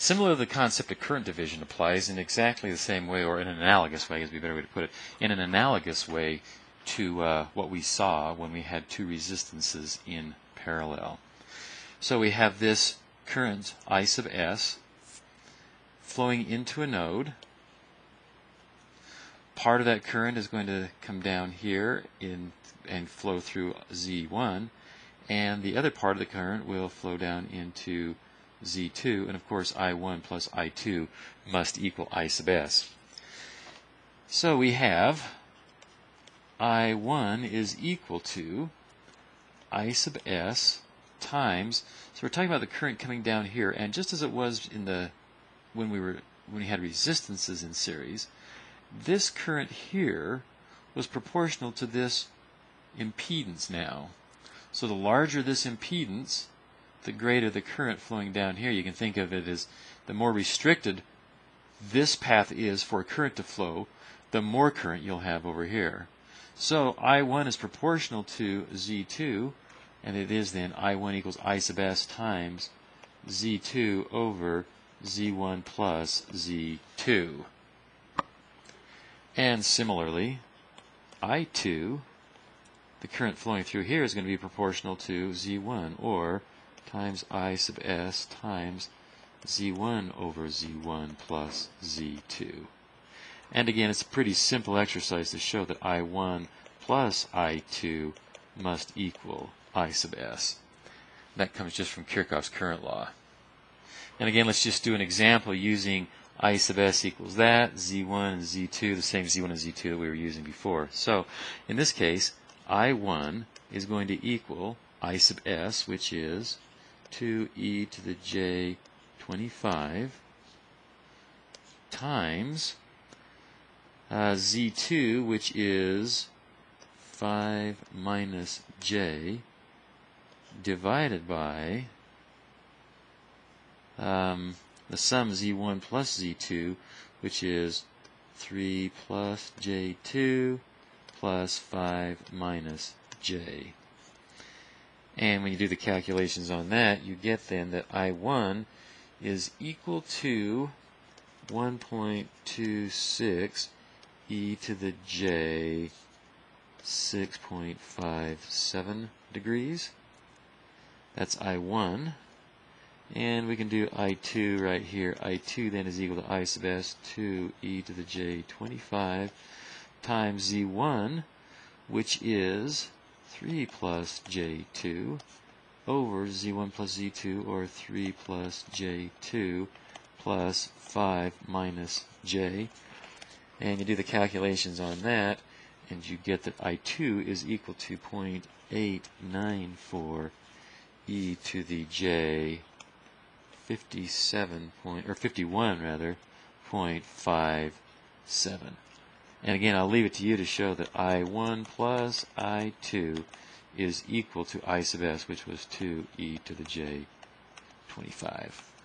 Similarly, the concept of current division applies in exactly the same way, or in an analogous way, is be a better way to put it, in an analogous way to uh, what we saw when we had two resistances in parallel. So we have this current I sub s flowing into a node. Part of that current is going to come down here in, and flow through Z1, and the other part of the current will flow down into Z2, and of course I1 plus I2 must equal I sub s. So we have I1 is equal to I sub s times, so we're talking about the current coming down here, and just as it was in the when we were when we had resistances in series, this current here was proportional to this impedance now. So the larger this impedance, the greater the current flowing down here. You can think of it as the more restricted this path is for current to flow, the more current you'll have over here. So I1 is proportional to Z2, and it is then I1 equals I sub s times Z2 over Z1 plus Z2. And similarly, I2, the current flowing through here is going to be proportional to Z1, or times I sub s times z1 over z1 plus z2. And again, it's a pretty simple exercise to show that I1 plus I2 must equal I sub s. That comes just from Kirchhoff's current law. And again, let's just do an example using I sub s equals that, z1 and z2, the same z1 and z2 that we were using before. So in this case, I1 is going to equal I sub s, which is 2e to the j 25 times uh, z2, which is 5 minus j, divided by um, the sum z1 plus z2, which is 3 plus j2 plus 5 minus j. And when you do the calculations on that, you get then that I1 is equal to 1.26 e to the j 6.57 degrees. That's I1. And we can do I2 right here. I2 then is equal to I sub s 2 e to the j 25 times z1, which is 3 plus j2 over z1 plus z2, or 3 plus j2 plus 5 minus j. And you do the calculations on that, and you get that I2 is equal to 0.894 e to the j 57 point, or 51 rather, 0.57. And again, I'll leave it to you to show that I1 plus I2 is equal to I sub s, which was 2e to the j 25.